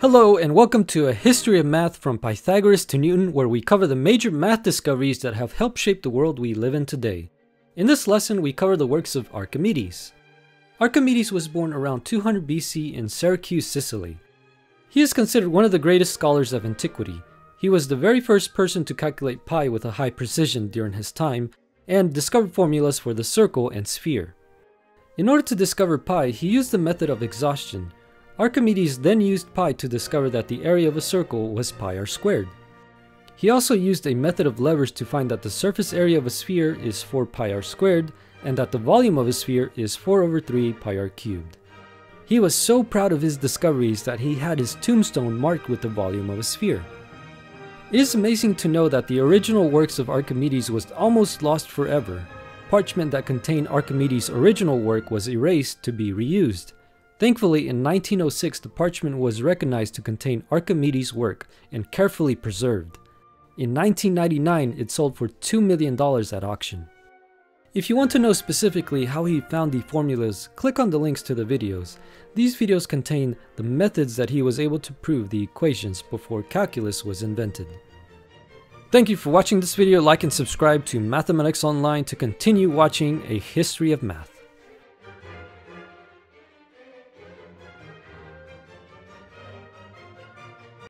Hello and welcome to a history of math from Pythagoras to Newton where we cover the major math discoveries that have helped shape the world we live in today. In this lesson we cover the works of Archimedes. Archimedes was born around 200 BC in Syracuse, Sicily. He is considered one of the greatest scholars of antiquity. He was the very first person to calculate pi with a high precision during his time and discovered formulas for the circle and sphere. In order to discover pi, he used the method of exhaustion, Archimedes then used pi to discover that the area of a circle was pi r squared. He also used a method of levers to find that the surface area of a sphere is 4 pi r squared and that the volume of a sphere is 4 over 3 pi r cubed. He was so proud of his discoveries that he had his tombstone marked with the volume of a sphere. It is amazing to know that the original works of Archimedes was almost lost forever. Parchment that contained Archimedes' original work was erased to be reused. Thankfully, in 1906, the parchment was recognized to contain Archimedes' work and carefully preserved. In 1999, it sold for $2 million at auction. If you want to know specifically how he found the formulas, click on the links to the videos. These videos contain the methods that he was able to prove the equations before calculus was invented. Thank you for watching this video, like and subscribe to Mathematics Online to continue watching a history of math.